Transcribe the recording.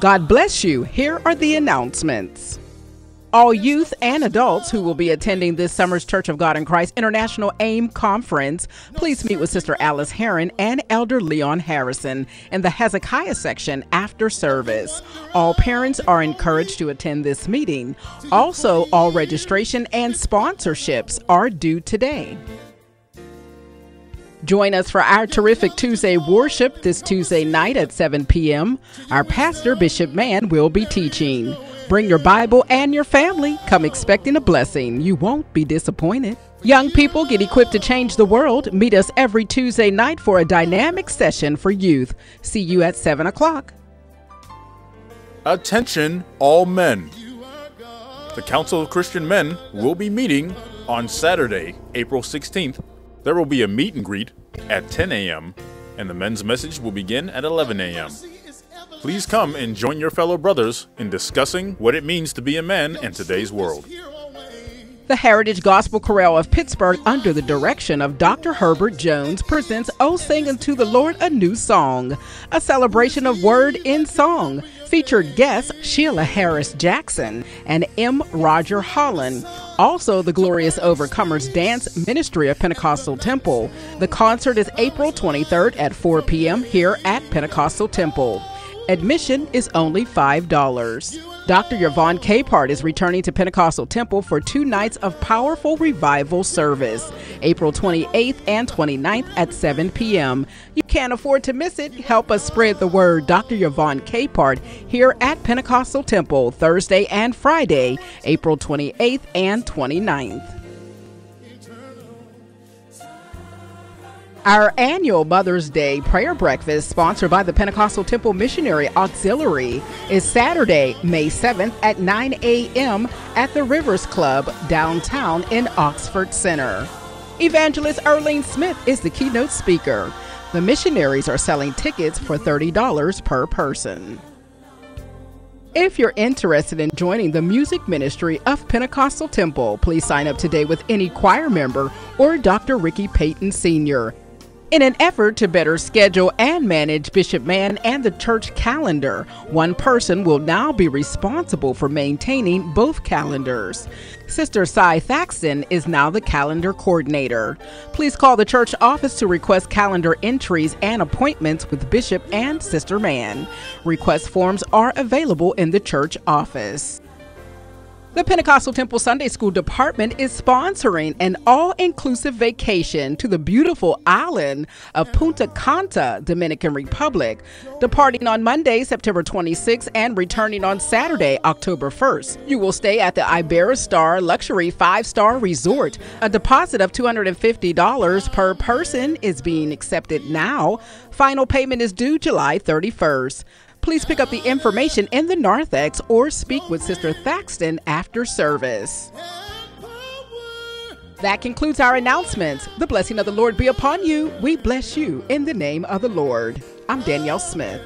God bless you. Here are the announcements. All youth and adults who will be attending this summer's Church of God in Christ International AIM Conference, please meet with Sister Alice Heron and Elder Leon Harrison in the Hezekiah section after service. All parents are encouraged to attend this meeting. Also, all registration and sponsorships are due today. Join us for our terrific Tuesday worship this Tuesday night at 7 p.m. Our pastor, Bishop Mann, will be teaching. Bring your Bible and your family. Come expecting a blessing. You won't be disappointed. Young people get equipped to change the world. Meet us every Tuesday night for a dynamic session for youth. See you at 7 o'clock. Attention, all men. The Council of Christian Men will be meeting on Saturday, April 16th. There will be a meet and greet at 10 a.m., and the men's message will begin at 11 a.m. Please come and join your fellow brothers in discussing what it means to be a man in today's world. The Heritage Gospel Chorale of Pittsburgh, under the direction of Dr. Herbert Jones, presents Oh Sing Unto the Lord a New Song, a celebration of word in song. Featured guests Sheila Harris Jackson and M. Roger Holland. Also, the Glorious Overcomers Dance Ministry of Pentecostal Temple. The concert is April 23rd at 4 p.m. here at Pentecostal Temple. Admission is only $5. Dr. Yvonne Capehart is returning to Pentecostal Temple for two nights of powerful revival service, April 28th and 29th at 7 p.m. You can't afford to miss it. Help us spread the word. Dr. Yvonne Capehart here at Pentecostal Temple, Thursday and Friday, April 28th and 29th. Our annual Mother's Day prayer breakfast, sponsored by the Pentecostal Temple Missionary Auxiliary, is Saturday, May 7th at 9 a.m. at the Rivers Club downtown in Oxford Center. Evangelist Erling Smith is the keynote speaker. The missionaries are selling tickets for $30 per person. If you're interested in joining the music ministry of Pentecostal Temple, please sign up today with any choir member or Dr. Ricky Payton Sr. In an effort to better schedule and manage Bishop Mann and the church calendar, one person will now be responsible for maintaining both calendars. Sister Cy Thaxton is now the calendar coordinator. Please call the church office to request calendar entries and appointments with Bishop and Sister Mann. Request forms are available in the church office. The Pentecostal Temple Sunday School Department is sponsoring an all inclusive vacation to the beautiful island of Punta Cana, Dominican Republic, departing on Monday, September 26th, and returning on Saturday, October 1st. You will stay at the Iberostar Luxury Five Star Resort. A deposit of $250 per person is being accepted now. Final payment is due July 31st Please pick up the information in the narthex or speak with Sister Thaxton after service. That concludes our announcements. The blessing of the Lord be upon you. We bless you in the name of the Lord. I'm Danielle Smith.